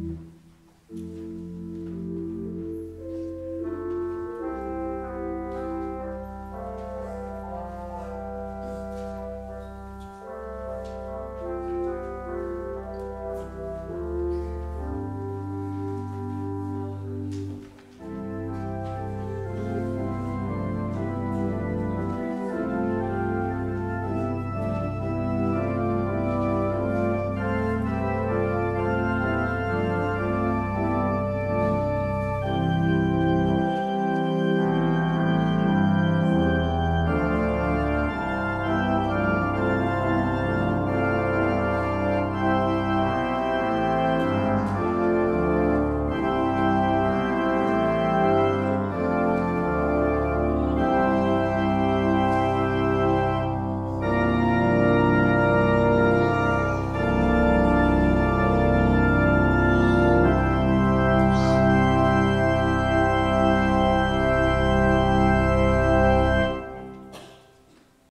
Mm-hmm.